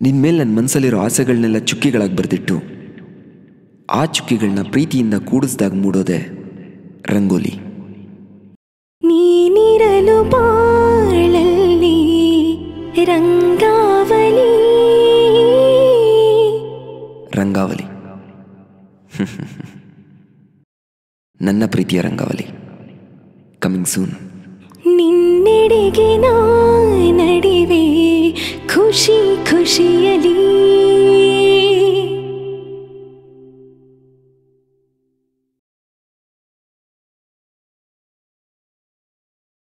ನಿನ್ನ ಮೇಲೆ ನನ್ನ ಮನಸ್ಸಲ್ಲಿರೋ ಆಸೆಗಳನ್ನೆಲ್ಲ ಚುಕ್ಕಿಗಳಾಗಿ ಬರೆದಿಟ್ಟು ಆ ಚುಕ್ಕಿಗಳನ್ನ ಪ್ರೀತಿಯಿಂದ ಕೂಡಿಸ್ದಾಗ ಮೂಡೋದೆ ರಂಗೋಲಿ. ನೀನಿರಲು ಬಾಳಲ್ಲಿ ರಂಗಾವಲಿ ರಂಗಾವಲಿ ನನ್ನ ಪ್ರೀತಿಯ ರಂಗಾವಲಿ ಕಮಿಂಗ್ ಸೂನ್ ನಿನ್ನೆಡೆಗೆ ನಾ शीलि